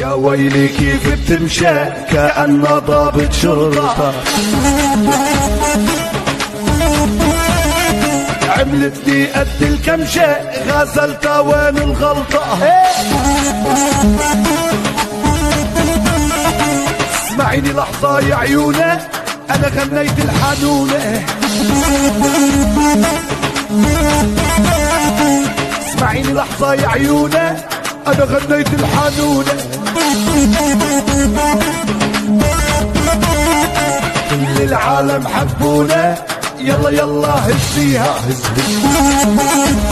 يا ويلي كيف بتمشى كأن ضابط شرطة. عملتني قد الكمشة غزلت وين الغلطة. اسمعيني لحظة يا عيونة أنا غنيت الحنونة. اسمعيني لحظة يا عيونة أنا غنيت الحنونة كل العالم حبونا. يلا يلا هزيها هز هز